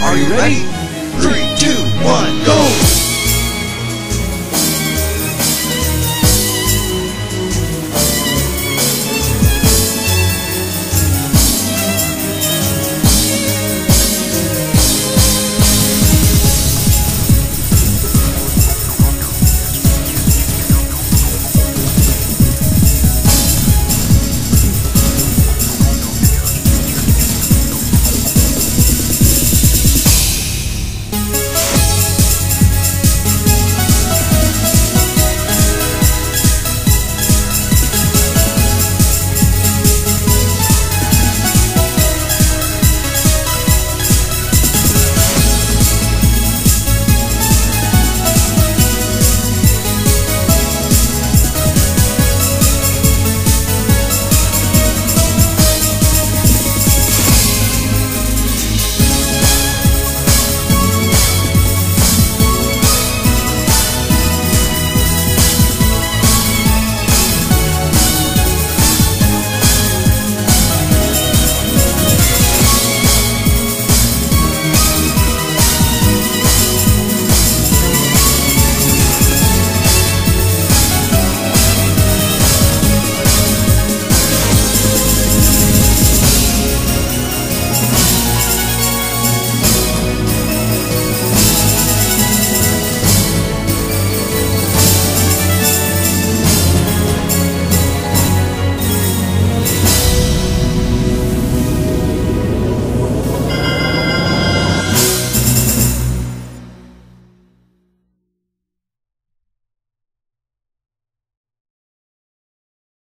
Are you ready? Three, two, one, go!